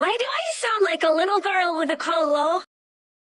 Why do I sound like a little girl with a colo?